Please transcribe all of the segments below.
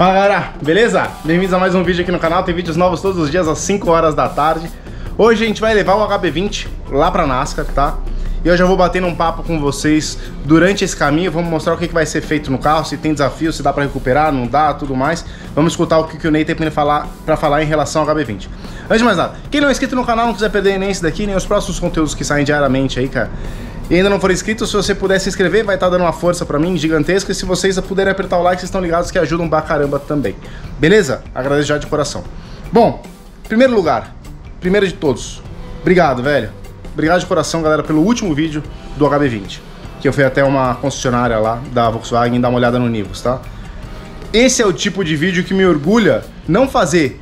Fala galera, beleza? Bem-vindos a mais um vídeo aqui no canal, tem vídeos novos todos os dias às 5 horas da tarde. Hoje a gente vai levar o HB20 lá pra NASCAR, tá? E eu já vou bater um papo com vocês durante esse caminho, vamos mostrar o que vai ser feito no carro, se tem desafio, se dá pra recuperar, não dá, tudo mais. Vamos escutar o que o Ney tem pra falar, pra falar em relação ao HB20. Antes de mais nada, quem não é inscrito no canal, não quiser perder nem esse daqui, nem os próximos conteúdos que saem diariamente aí, cara, e ainda não for inscrito, se você puder se inscrever, vai estar tá dando uma força pra mim gigantesca. E se vocês puderem apertar o like, vocês estão ligados que ajudam pra caramba também. Beleza? Agradeço já de coração. Bom, primeiro lugar, primeiro de todos, obrigado, velho. Obrigado de coração, galera, pelo último vídeo do HB20. Que eu fui até uma concessionária lá da Volkswagen dar uma olhada no Nivus, tá? Esse é o tipo de vídeo que me orgulha não fazer,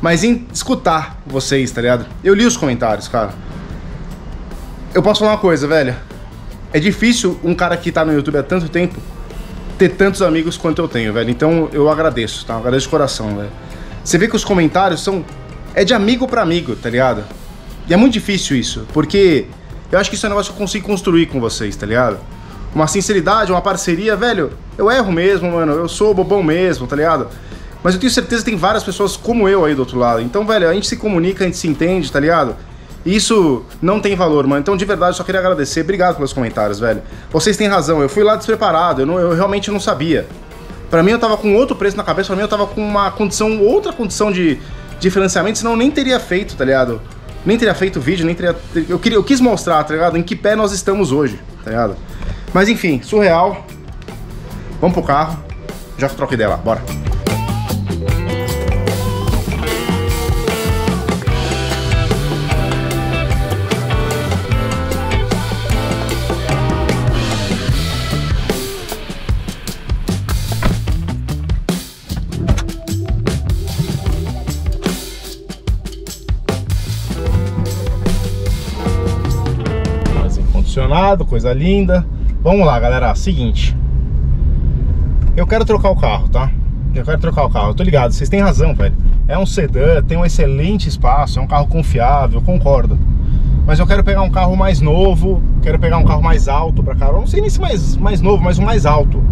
mas em escutar vocês, tá ligado? Eu li os comentários, cara. Eu posso falar uma coisa, velho. É difícil um cara que tá no YouTube há tanto tempo ter tantos amigos quanto eu tenho, velho. Então eu agradeço, tá? Eu agradeço de coração, velho. Você vê que os comentários são. É de amigo para amigo, tá ligado? E é muito difícil isso, porque eu acho que isso é um negócio que eu consigo construir com vocês, tá ligado? Uma sinceridade, uma parceria, velho. Eu erro mesmo, mano. Eu sou bobão mesmo, tá ligado? Mas eu tenho certeza que tem várias pessoas como eu aí do outro lado. Então, velho, a gente se comunica, a gente se entende, tá ligado? Isso não tem valor, mano. Então, de verdade, só queria agradecer. Obrigado pelos comentários, velho. Vocês têm razão. Eu fui lá despreparado. Eu, não, eu realmente não sabia. Para mim, eu tava com outro preço na cabeça. Pra mim, eu tava com uma condição, outra condição de, de financiamento, senão eu nem teria feito, tá ligado? Nem teria feito vídeo, nem teria. Eu, queria, eu quis mostrar, tá ligado? Em que pé nós estamos hoje, tá ligado? Mas enfim, surreal. Vamos pro carro. Já troco ideia lá, bora. Coisa linda. Vamos lá, galera. Seguinte. Eu quero trocar o carro, tá? Eu quero trocar o carro. Eu tô ligado, vocês têm razão, velho. É um sedã, tem um excelente espaço, é um carro confiável, concordo. Mas eu quero pegar um carro mais novo, quero pegar um carro mais alto pra. Eu não sei nem se mais, mais novo, mas um mais alto.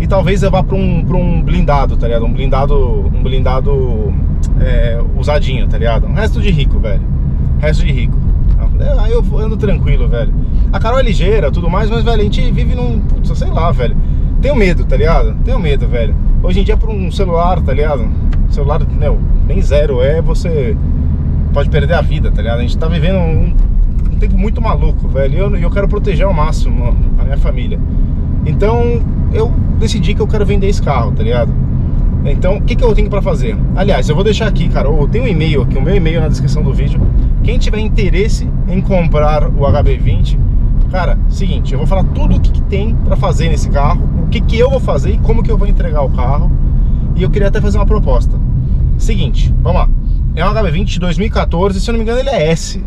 E talvez vá pra um, pra um blindado, tá ligado? Um blindado, um blindado é, usadinho, tá ligado? Um resto de rico, velho. Resto de rico. Aí eu ando tranquilo, velho. A Carol é ligeira, tudo mais, mas, velho, a gente vive num. Putz, sei lá, velho. Tenho medo, tá ligado? Tenho medo, velho. Hoje em dia, pra um celular, tá ligado? Celular, nem zero é, você pode perder a vida, tá ligado? A gente tá vivendo um, um tempo muito maluco, velho. E eu, eu quero proteger ao máximo a minha família. Então, eu decidi que eu quero vender esse carro, tá ligado? Então, o que, que eu tenho para fazer? Aliás, eu vou deixar aqui, cara, eu tenho um e-mail aqui, o meu e-mail na descrição do vídeo. Quem tiver interesse em comprar o HB20, cara, seguinte, eu vou falar tudo o que, que tem para fazer nesse carro, o que, que eu vou fazer e como que eu vou entregar o carro. E eu queria até fazer uma proposta. Seguinte, vamos lá. É um HB20 de 2014, se eu não me engano ele é S.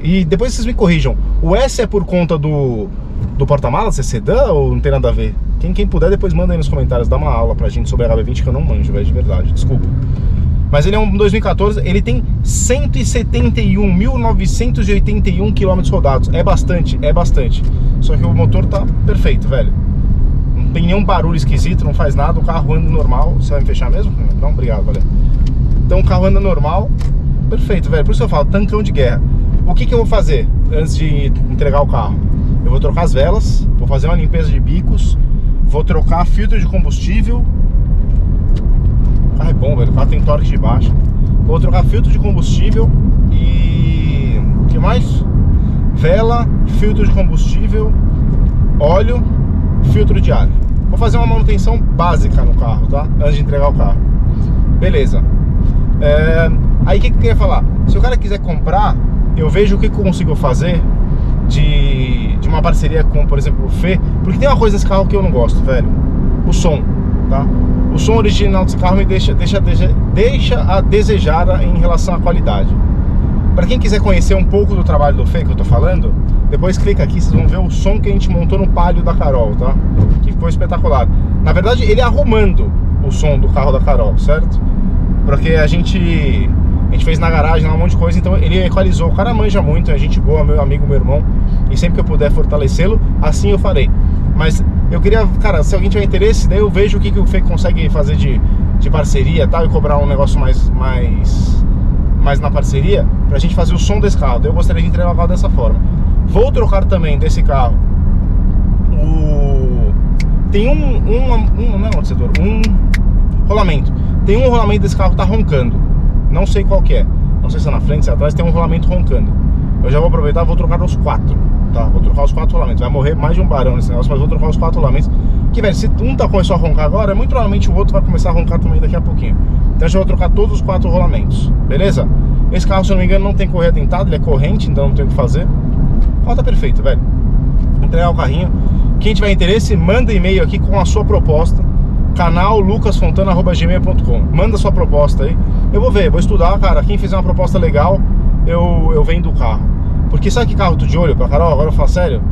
E depois vocês me corrijam, o S é por conta do, do porta-malas, é sedã ou não tem nada a ver? Quem, quem puder, depois manda aí nos comentários, dá uma aula pra gente sobre HB20 que eu não manjo, velho, de verdade, desculpa. Mas ele é um 2014, ele tem 171.981 km rodados. É bastante, é bastante. Só que o motor tá perfeito, velho. Não tem nenhum barulho esquisito, não faz nada, o carro anda normal. Você vai me fechar mesmo? Não, obrigado, valeu. Então o carro anda normal, perfeito, velho. Por isso eu falo, tancão de guerra. O que, que eu vou fazer antes de entregar o carro? Eu vou trocar as velas, vou fazer uma limpeza de bicos, Vou trocar filtro de combustível. Ah, é bom, velho. O carro tem torque de baixa. Vou trocar filtro de combustível e. O que mais? Vela, filtro de combustível, óleo, filtro de ar. Vou fazer uma manutenção básica no carro, tá? Antes de entregar o carro. Beleza. É... Aí o que, que eu queria falar? Se o cara quiser comprar, eu vejo o que consigo fazer de, de uma parceria com, por exemplo, o Fê, porque tem uma coisa nesse carro que eu não gosto, velho. O som, tá? O som original desse carro me deixa, deixa, deixa, deixa a desejar em relação à qualidade. Para quem quiser conhecer um pouco do trabalho do Fê que eu tô falando, depois clica aqui, vocês vão ver o som que a gente montou no palio da Carol, tá? Que ficou espetacular. Na verdade, ele é arrumando o som do carro da Carol, certo? Porque a gente a gente fez na garagem um monte de coisa, então ele equalizou. O cara manja muito, é gente boa, meu amigo, meu irmão. E sempre que eu puder fortalecê-lo, assim eu farei. Mas eu queria, cara, se alguém tiver interesse, daí eu vejo o que, que o Fê consegue fazer de, de parceria e tal, e cobrar um negócio mais, mais, mais na parceria, pra gente fazer o som desse carro. Eu gostaria de entregar o carro dessa forma. Vou trocar também desse carro o... Tem um, um, um não é um amortecedor, um rolamento. Tem um rolamento desse carro que tá roncando. Não sei qual que é. Não sei se é na frente, se é atrás, tem um rolamento roncando. Eu já vou aproveitar vou trocar os quatro, tá? Vou trocar os quatro rolamentos. Vai morrer mais de um barão nesse negócio, mas vou trocar os quatro rolamentos. Que, velho, se um tá começando a roncar agora, muito provavelmente o outro vai começar a roncar também daqui a pouquinho. Então eu já vou trocar todos os quatro rolamentos, beleza? Esse carro, se eu não me engano, não tem correia dentada, ele é corrente, então não tem o que fazer. Falta perfeito, velho. Entregar o carrinho. Quem tiver interesse, manda e-mail aqui com a sua proposta canal lucasfontana.gmail.com Manda sua proposta aí. Eu vou ver, vou estudar, cara. Quem fizer uma proposta legal, eu, eu vendo o carro. Porque sabe que carro tu de olho pra Carol? Agora eu falo sério.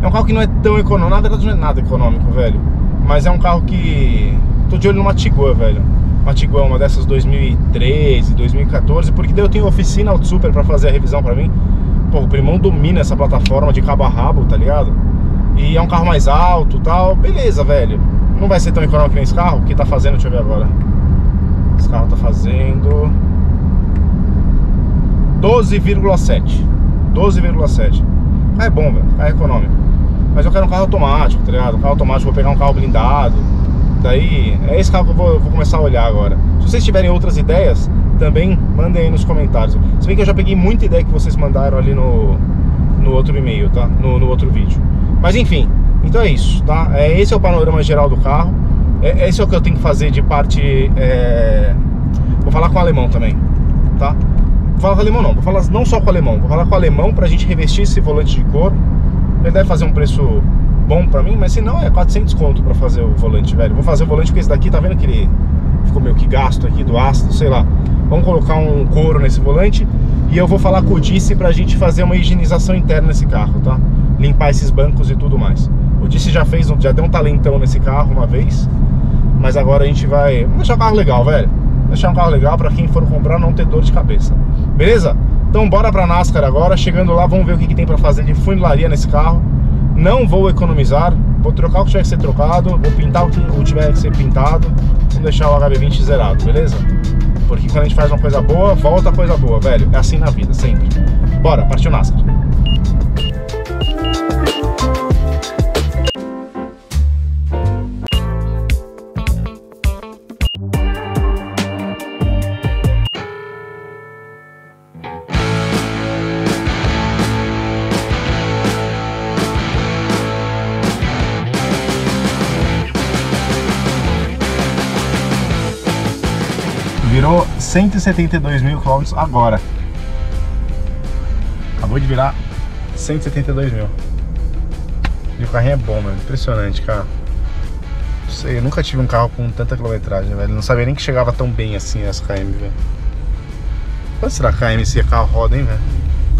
É um carro que não é tão econômico. Na verdade, não é nada econômico, velho. Mas é um carro que. Tô de olho numa Tiguan, velho. Uma Tiguan, uma dessas 2013, 2014. Porque daí eu tenho oficina Auto Super pra fazer a revisão pra mim. Pô, o Primão domina essa plataforma de cabo a rabo, tá ligado? E é um carro mais alto tal. Beleza, velho. Não vai ser tão econômico esse carro. O que tá fazendo? Deixa eu ver agora. Esse carro tá fazendo 12,7 12,7 Carro é bom, velho, carro é econômico Mas eu quero um carro automático, tá ligado? Um carro automático, vou pegar um carro blindado Daí, é esse carro que eu vou, vou começar a olhar agora Se vocês tiverem outras ideias, também mandem aí nos comentários Se bem que eu já peguei muita ideia que vocês mandaram ali no, no outro e-mail, tá? No, no outro vídeo Mas enfim, então é isso, tá? É, esse é o panorama geral do carro é, Esse é o que eu tenho que fazer de parte... É... Vou falar com o alemão também, tá? Falar com o alemão não, vou falar não só com o alemão Vou falar com o alemão pra gente revestir esse volante de couro Ele deve fazer um preço bom pra mim Mas se não, é 400 conto pra fazer o volante, velho. Vou fazer o volante porque esse daqui, tá vendo que ele ficou meio que gasto aqui do ácido, sei lá. Vamos colocar um couro nesse volante E eu vou falar com o Dice pra gente fazer uma higienização interna nesse carro, tá? Limpar esses bancos e tudo mais. O Dice já fez, já deu um talentão nesse carro uma vez Mas agora a gente vai... Vamos deixar o carro legal, velho. Deixar um carro legal para quem for comprar não ter dor de cabeça. Beleza? Então bora pra NASCAR agora. Chegando lá, vamos ver o que, que tem para fazer de funilaria nesse carro. Não vou economizar. Vou trocar o que tiver que ser trocado. Vou pintar o que tiver que ser pintado. Vamos deixar o HB20 zerado, beleza? Porque quando a gente faz uma coisa boa, volta coisa boa, velho. É assim na vida, sempre. Bora, partiu NASCAR. 172 mil quilômetros agora. Acabou de virar 172 mil. E o carrinho é bom, mano. Impressionante, cara. Não sei, eu nunca tive um carro com tanta quilometragem, velho. Não sabia nem que chegava tão bem assim essa KM, velho. Quanto será KM se carro roda, hein, velho?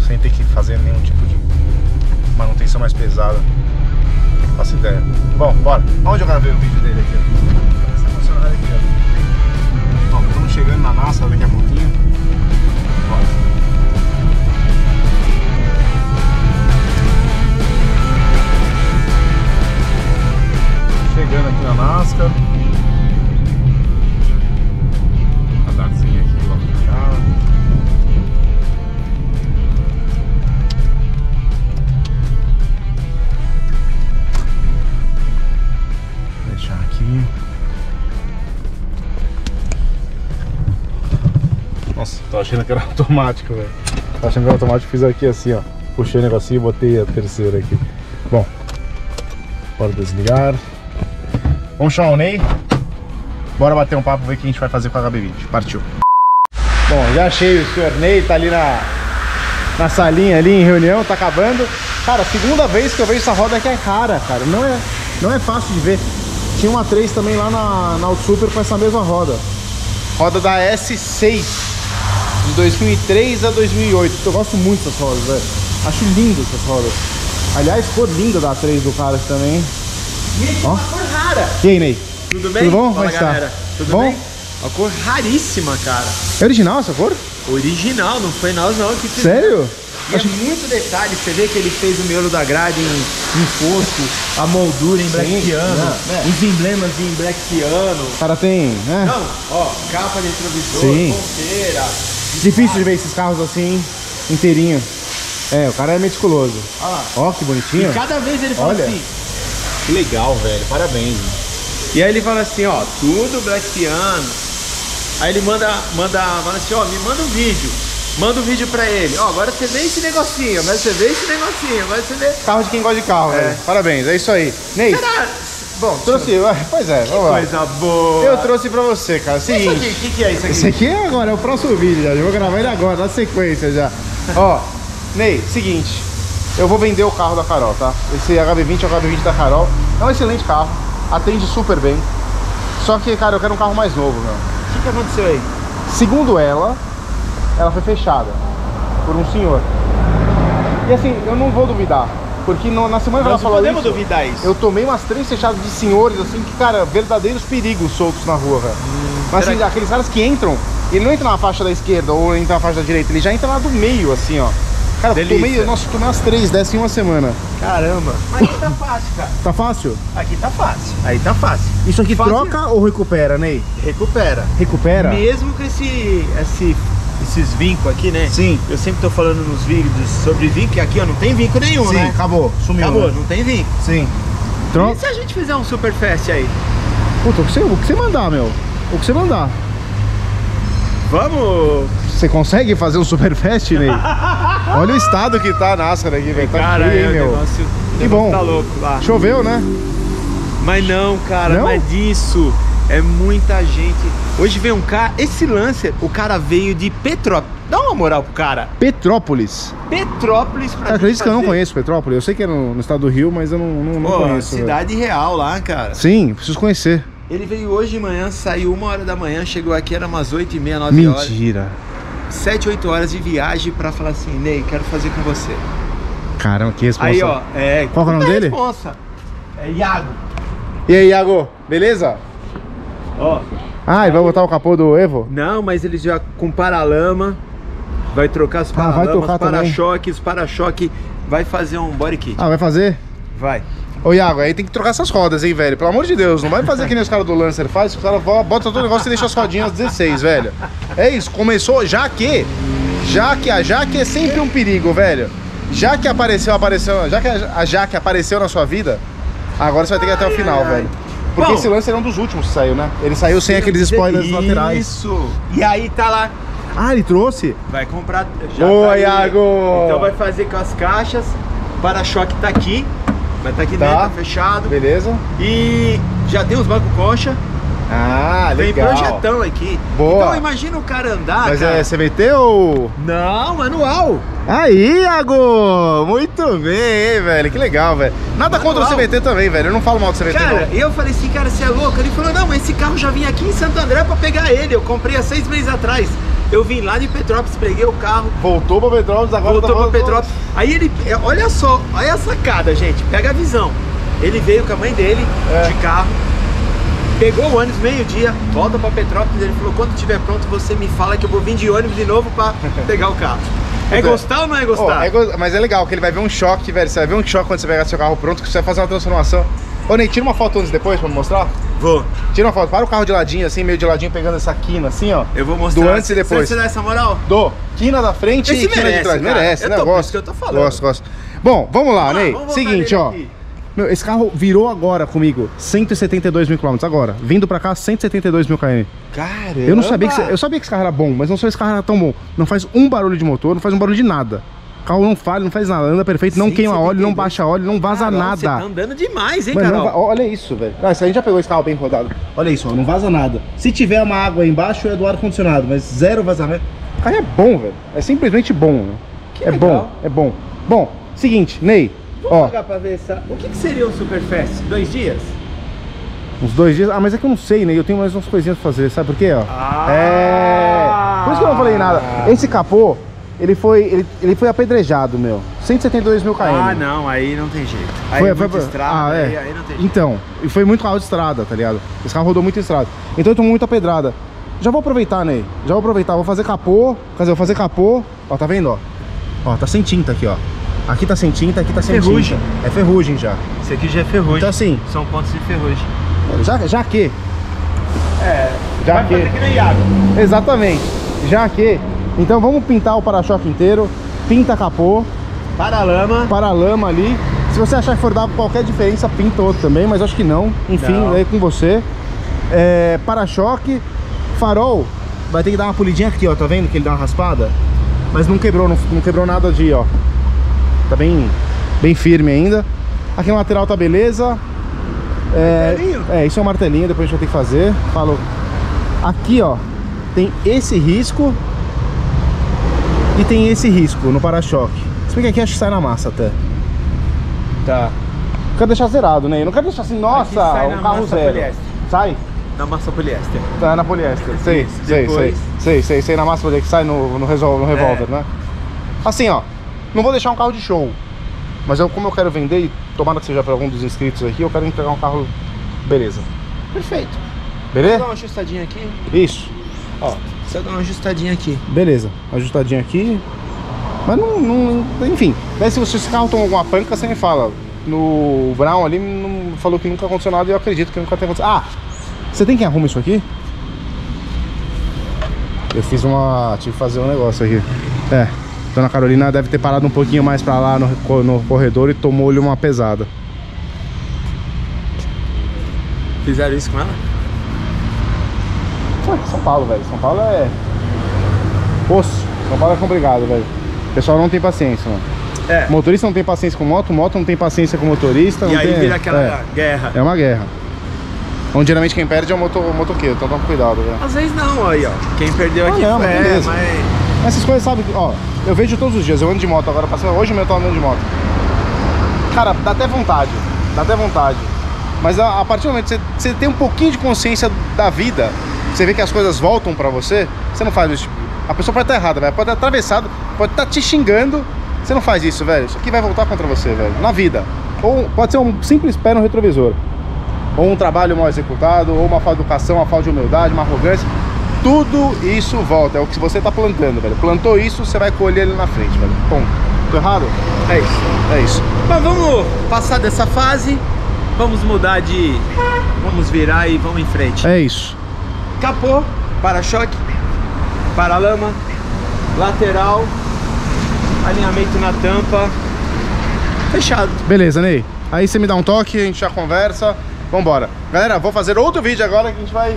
Sem ter que fazer nenhum tipo de manutenção mais pesada. Não faço ideia. Bom, bora. Onde eu gravei o vídeo dele aqui? Essa funcionária aqui, ó na NASA daqui a pouquinho. Bora. Chegando aqui na NASCAR. Nossa, tô achando que era automático, velho. Tô achando que era automático, fiz aqui assim, ó. Puxei o negocinho e botei a terceira aqui. Bom, bora desligar. Vamos chamar o Ney. Bora bater um papo, ver o que a gente vai fazer com a HB20. Partiu. Bom, já achei o senhor Ney, tá ali na, na salinha ali em reunião, tá acabando. Cara, segunda vez que eu vejo essa roda que é cara, cara. Não é, não é fácil de ver. Tinha uma 3 também lá na, na Super com essa mesma roda. Roda da S6 de 2003 a 2008. Eu gosto muito dessas rodas, velho. Acho lindo essas rodas. Aliás, cor linda da 3 do cara também. E aí, uma cor rara. E aí, Ney? Tudo bem? Tudo bom? Fala, Como é tá? galera. Tudo Bom? bem? Uma cor raríssima, cara. É original essa cor? Original, não foi nós não que fizemos. Sério? E é muito detalhe, você vê que ele fez o miolo da grade em, em fosco, a moldura em black Sim, piano, né? os emblemas em black piano. O cara tem, né? Não, ó, capa de retrovisor, ponteira. Difícil de ver esses carros assim, inteirinho. É, o cara é meticuloso. Olha lá. Ó, que E bonitinho. cada vez ele fala Olha. assim. Que legal, velho. Parabéns. E aí ele fala assim, ó, tudo black piano. Aí ele manda, manda, manda assim, ó, me manda um vídeo. Manda um vídeo pra ele. Ó, agora você vê esse negocinho, agora você vê esse negocinho, agora você vê. Carro de quem gosta de carro, É. velho. Parabéns, é isso aí. Ney, Será? Bom, trouxe. Pois é, vamos lá. coisa boa. Eu trouxe pra você, cara. Isso Seguinte. o que, que é isso aqui? Esse aqui é agora, é o próximo vídeo já. Eu vou gravar ele agora, na sequência já. Ó, Ney, seguinte. Eu vou vender o carro da Carol, tá? Esse HB20 é o HB20 da Carol. É um excelente carro, atende super bem. Só que, cara, eu quero um carro mais novo, meu. O que, que aconteceu aí? Segundo ela, ela foi fechada por um senhor. E assim, eu não vou duvidar. Porque no- na semana que ela falou podemos isso, duvidar isso. eu tomei umas três fechadas de senhores, assim, que, cara, verdadeiros perigos soltos na rua, velho. Mas assim, será aqueles caras que entram, ele não entra na faixa da esquerda ou entra na faixa da direita, ele já entra lá do meio, assim, ó. Cara, Delícia. tomei, nossa, tomei umas três dessas em uma semana. Caramba. Mas aqui tá fácil, cara. Tá fácil? Aqui tá fácil. Aí tá fácil. Isso aqui Fácil. troca ou recupera, Ney? Recupera. Recupera? Mesmo com esse, esse, esses vincos aqui, né? Sim. Eu sempre tô falando nos vídeos sobre vinco, e aqui ó, não tem vinco nenhum, Sim, né? acabou, sumiu. Acabou, né? não tem vinco. Sim. E Troca. se a gente fizer um super fest aí? Puta, o que, você, o que você mandar, meu? O que você mandar. Vamos! Você consegue fazer um super fast, Ney? Olha o estado que tá a NASCAR aqui, velho. Tá cara, frio, hein, é, o meu? negócio, Que bom. tá louco lá. Choveu, né? Mas não, cara, Não? não é disso. É muita gente. Hoje vem um cara. Esse Lancer, o cara veio de Petrópolis. Dá uma moral pro cara. Petrópolis. Petrópolis pra acredita que eu não conheço Petrópolis? Eu sei que é no, no estado do Rio, mas eu não, não, não Pô, conheço. velho. cidade real lá, cara. Sim, preciso conhecer. Ele veio hoje de manhã, saiu uma hora da manhã, chegou aqui, era umas 8 e meia, 9 horas. Mentira. 7, 8 horas de viagem pra falar assim, Ney, quero fazer com você. Caramba, que responsa. Aí, ó, é. Qual que é o nome dele? responsa. É Iago. E aí, Iago? Beleza? Ó. Ah, e vai botar o capô do Evo? Não, mas ele já com paralama. Vai trocar os Ah, vai paralamas, trocar também? para-choques, para-choque. Vai fazer um body kit. Ah, vai fazer? Vai. Ô, Iago, aí tem que trocar essas rodas, hein, velho? Pelo amor de Deus, não vai fazer que nem os caras do Lancer faz, os caras botam todo o negócio e deixam as rodinhas 16, velho. É isso, começou, já que, já que a Jaque é sempre um perigo, velho. Já que apareceu, apareceu, já que a a Jaque apareceu na sua vida, agora você vai ter que ir até o final, velho. Porque Bom. esse Lancer é um dos últimos que saiu, né? Ele saiu sem aqueles spoilers laterais. Isso. E aí tá lá. Ah, ele trouxe? Vai comprar. Boa, tá. Iago! Então vai fazer com as caixas. Para-choque tá aqui. Vai estar tá aqui Tá. dentro, tá fechado. Beleza? E já tem os bancos concha. Ah, Vem legal. projetão aqui. Boa. Então imagina o cara andar. Mas cara. é CVT ou... Não, manual. Aí, Iago! Muito bem, velho? Que legal, velho. Nada Manual. contra o CVT também, velho. Eu não falo mal do CVT, Cara, não. eu falei assim, cara, você é louco? Ele falou, não, mas esse carro já vinha aqui em Santo André pra pegar ele. Eu comprei há seis meses atrás. Eu vim lá de Petrópolis, peguei o carro, Voltou pra Petrópolis, agora voltou tá pra Petrópolis. Aí ele, é, olha só, olha a sacada, gente, pega a visão. Ele veio com a mãe dele, É. de carro, pegou o ônibus meio-dia, volta pra Petrópolis. Ele falou, quando estiver pronto, você me fala que eu vou vir de ônibus de novo pra pegar o carro. É Puta, gostar ou não é gostar? é go- mas é legal, que ele vai ver um choque, velho. Você vai ver um choque quando você pegar seu carro pronto, que você vai fazer uma transformação. Ô, Ney, tira uma foto antes depois pra me mostrar. Vou, Tira uma foto, para o carro de ladinho, assim, meio de ladinho, pegando essa quina, assim, ó. eu vou mostrar. Do antes e depois. Você dá essa moral? Do, quina da frente Esse e quina merece, de trás. cara. Merece, Eu né? tô- Gosto. que eu tô falando. Gosto, gosto. Bom, vamos lá, Vamos lá, Ney. vamos Seguinte, ó. aqui. Meu, esse carro virou agora comigo 172 mil quilômetros agora. Vindo pra cá, 172 mil km. Caramba. Eu não sabia que eu sabia que esse carro era bom, mas não sei se esse carro era tão bom. Não faz um barulho de motor, não faz um barulho de nada. O carro não falha, não faz nada, anda perfeito, não queima óleo, não 72. baixa óleo, não vaza Carol, nada. Você tá andando demais, hein, não va- olha isso, velho. Ah, a gente já pegou esse carro bem rodado. Olha isso, ó, não vaza nada. Se tiver uma água aí embaixo, é do ar-condicionado, mas zero vazamento. O carro é bom, velho. É simplesmente bom. né? Que é legal. bom, é bom. Bom, seguinte, Ney, Vamos ó, pagar pra ver essa... O que, que seria um Superfest? Dois dias? uns dois dias. Ah, mas é que eu não sei, Ney, eu tenho mais umas coisinhas pra fazer, sabe por quê, ó? Ah! É. Por isso que eu não falei nada. Esse capô, ele foi, ele, ele foi apedrejado, meu. 172 mil km. Ah, não, aí não tem jeito. Aí Foi, é muita foi- estrada, ah, é. aí, aí não tem jeito. Então, e foi muito carro de estrada, tá ligado? Esse carro rodou muito estrada. Então eu tomou muita pedrada. Já vou aproveitar, Ney. Já vou aproveitar. Vou fazer capô. Quer dizer, vou fazer capô. Ó, tá vendo, ó? Ó, tá sem tinta aqui, ó. Aqui tá sem tinta, aqui tá sem Ferrugem. tinta. É ferrugem já. Esse aqui já é ferrugem. Então assim, São pontos de ferrugem. já, já que... É, Já que- que. Exatamente. Já que... Então vamos pintar o para-choque inteiro. Pinta capô. Para a lama. Para-lama ali. Se você achar que for dar qualquer diferença, pinta outro também, mas acho que não. Enfim, Não. aí com você. É, para-choque, farol, vai ter que dar uma polidinha aqui, ó. Tá vendo que ele dá uma raspada? Mas não quebrou, não, não quebrou nada de, ó. Tá bem, bem firme ainda. Aqui na lateral tá beleza. É, é, isso é um martelinho, depois a gente vai ter que fazer. Falo. Aqui, ó, tem esse risco e tem esse risco no para-choque. Se bem que aqui acho que sai na massa até. Tá. Quero deixar zerado, né? Eu não quero deixar assim, nossa, sai na carro massa zero. poliéster. Sai? Na massa poliéster. Tá na poliéster. Sei, sei, sei, depois- sei, sei, sei, na massa poliéster que sai no, no, resol- no revólver, É. né? Assim, ó, não vou deixar um carro de show. Mas eu, como eu quero vender e tomara que seja para algum dos inscritos aqui, eu quero entregar um carro beleza. Perfeito. Só Beleza? dar uma ajustadinha aqui. Isso. Ó, só dar uma ajustadinha aqui. Beleza. Ajustadinho aqui. Mas não, não- enfim. Daí se você- esse carro tomou alguma panca, você me fala. No Brown ali não, falou que nunca aconteceu nada e eu acredito que nunca tenha acontecido. Ah, você tem quem arruma isso aqui? Eu fiz uma. Tive que fazer um negócio aqui. É. Dona Carolina deve ter parado um pouquinho mais pra lá no, no corredor e tomou-lhe uma pesada. Fizeram isso com ela? Ué, São Paulo, velho. São Paulo é. Osso. São Paulo é complicado, velho. O pessoal não tem paciência, mano. É. Motorista não tem paciência com moto, moto não tem paciência com motorista. E aí tem... vira aquela É, guerra. é uma guerra. Onde geralmente quem perde é o, moto, o motoqueiro, então toma cuidado, velho. Às vezes não, aí ó. Quem perdeu Ah, aqui não, foi. mas É, mas. Essas coisas, sabe, ó, eu vejo todos os dias, eu ando de moto agora, passando, hoje mesmo eu tô andando de moto. Cara, dá até vontade, dá até vontade. Mas a, a partir do momento que você, você tem um pouquinho de consciência da vida, você vê que as coisas voltam pra você, você não faz isso. A pessoa pode estar errada, velho, pode estar atravessado, pode estar te xingando, você não faz isso, velho. Isso aqui vai voltar contra você, velho, na vida. Ou pode ser um simples pé no retrovisor. Ou um trabalho mal executado, ou uma falta de educação, uma falta de humildade, uma arrogância. Tudo isso volta, é o que você tá plantando, velho. Plantou isso, você vai colher ele na frente, velho. Ponto. Tô errado? É isso. É isso. Mas vamos passar dessa fase. Vamos mudar de. Vamos virar e vamos em frente. É isso. Capô, para-choque, para-lama, lateral, alinhamento na tampa. Fechado. Beleza, Ney. Aí você me dá um toque, a gente já conversa. Vambora. Galera, vou fazer outro vídeo agora que a gente vai.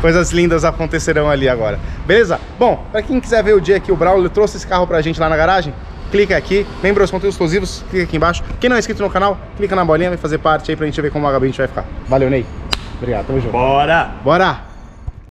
Coisas lindas acontecerão ali agora. Beleza? Bom, pra quem quiser ver o dia que o Braulio trouxe esse carro pra gente lá na garagem, clica aqui. Lembra os conteúdos exclusivos? Clica aqui embaixo. Quem não é inscrito no canal, clica na bolinha e fazer parte aí pra gente ver como a gente vai ficar. Valeu, Ney. Obrigado, tamo junto. Bora! Bora!